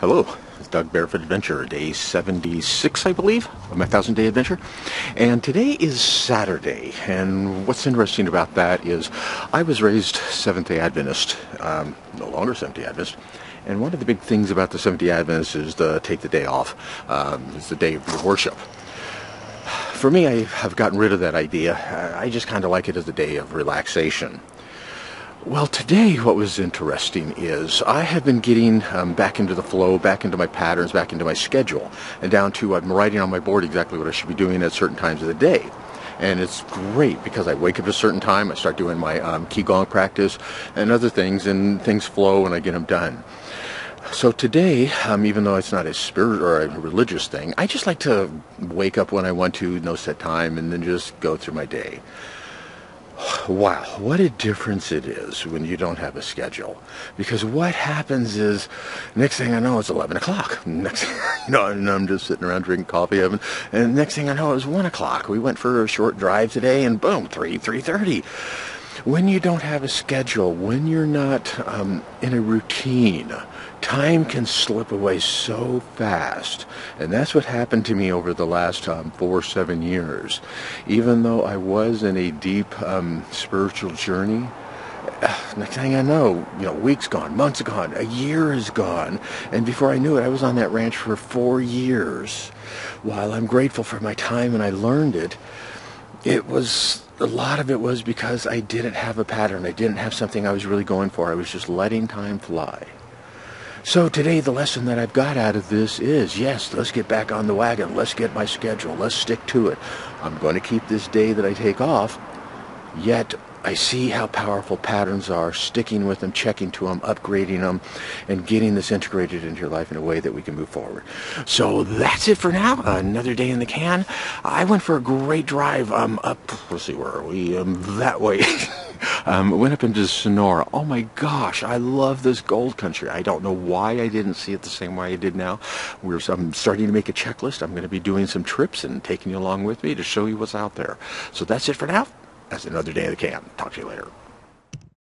Hello, it's Doug Barefoot Adventure, day 76, I believe, of my thousand day adventure. And today is Saturday, and what's interesting about that is I was raised Seventh day Adventist, um, no longer Seventh day Adventist. And one of the big things about the Seventh day Adventist is to take the day off. Um, it's the day of worship. For me, I have gotten rid of that idea. I just kind of like it as a day of relaxation. Well, today what was interesting is I have been getting um, back into the flow, back into my patterns, back into my schedule, and down to I'm writing on my board exactly what I should be doing at certain times of the day. And it's great because I wake up at a certain time, I start doing my um, Qigong practice and other things, and things flow and I get them done. So today, um, even though it's not a spirit or a religious thing, I just like to wake up when I want to, no set time, and then just go through my day. Wow, what a difference it is when you don't have a schedule. Because what happens is, next thing I know, it's 11 o'clock. Next, you know, and I'm just sitting around drinking coffee, having, and next thing I know, it was 1 o'clock. We went for a short drive today, and boom, 3, 3.30. When you don't have a schedule, when you're not um, in a routine, time can slip away so fast. And that's what happened to me over the last um, four, seven years. Even though I was in a deep um, spiritual journey, next thing I know, you know, weeks gone, months gone, a year is gone. And before I knew it, I was on that ranch for four years. While I'm grateful for my time and I learned it, it was a lot of it was because I didn't have a pattern. I didn't have something I was really going for. I was just letting time fly. So today the lesson that I've got out of this is, yes, let's get back on the wagon. Let's get my schedule. Let's stick to it. I'm going to keep this day that I take off, yet I see how powerful patterns are, sticking with them, checking to them, upgrading them, and getting this integrated into your life in a way that we can move forward. So that's it for now. Another day in the can. I went for a great drive um, up, let's see, where are we? Um, that way. um, went up into Sonora. Oh my gosh, I love this gold country. I don't know why I didn't see it the same way I did now. We're, I'm starting to make a checklist. I'm going to be doing some trips and taking you along with me to show you what's out there. So that's it for now. That's another day of the camp. Talk to you later.